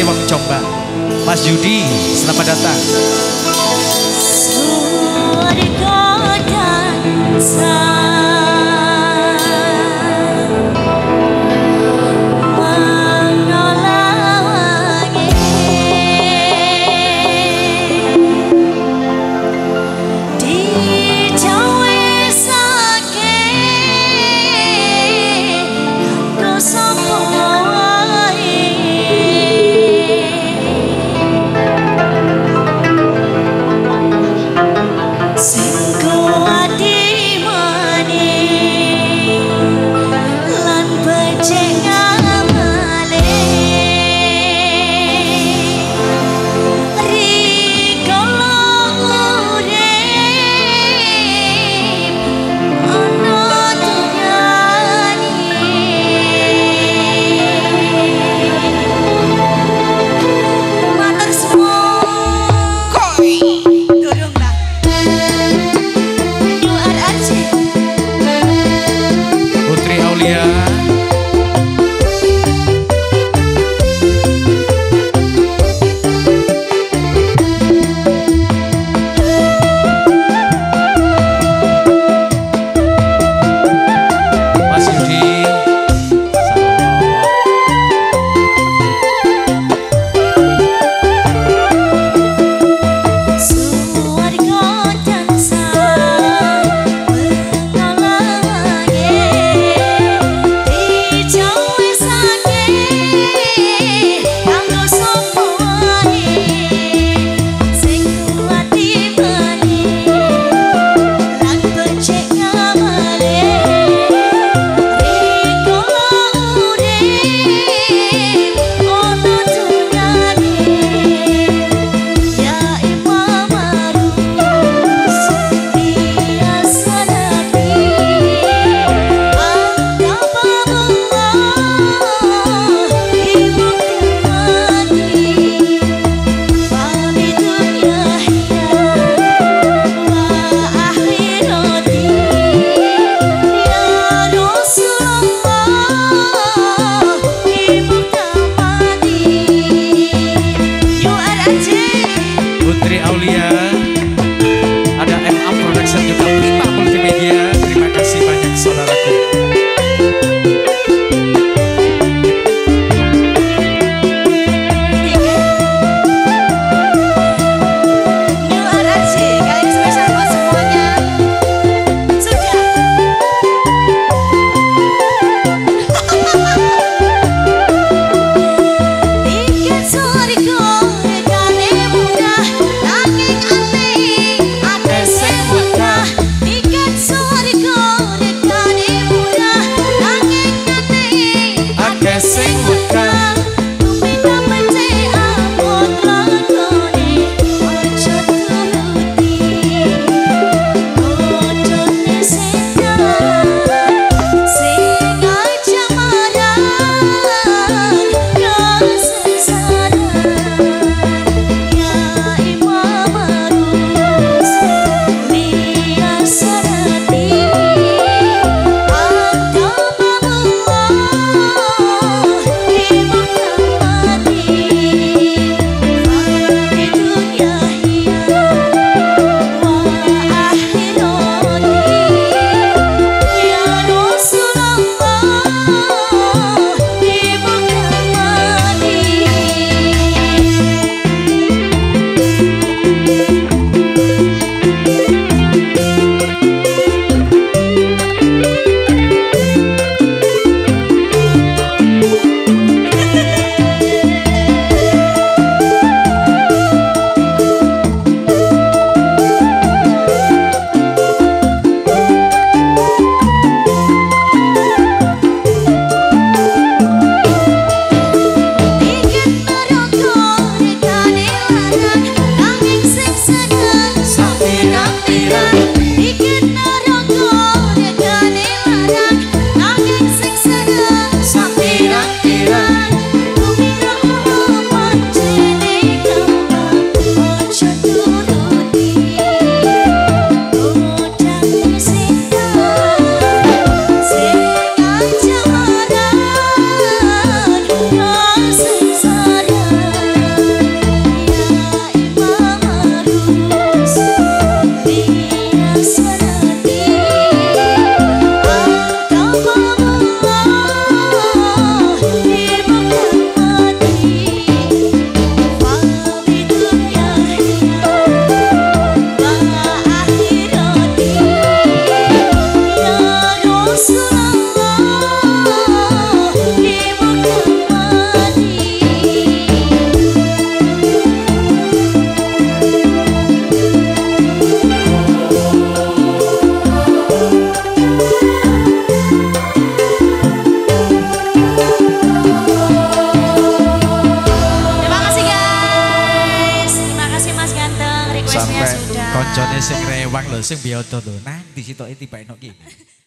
Rizky Wong. Mas Yudi, selamat datang. Surga dan yeah. Kancane sing rewang lho sing biyoto lho. Nang di sitoke tibake nok ki.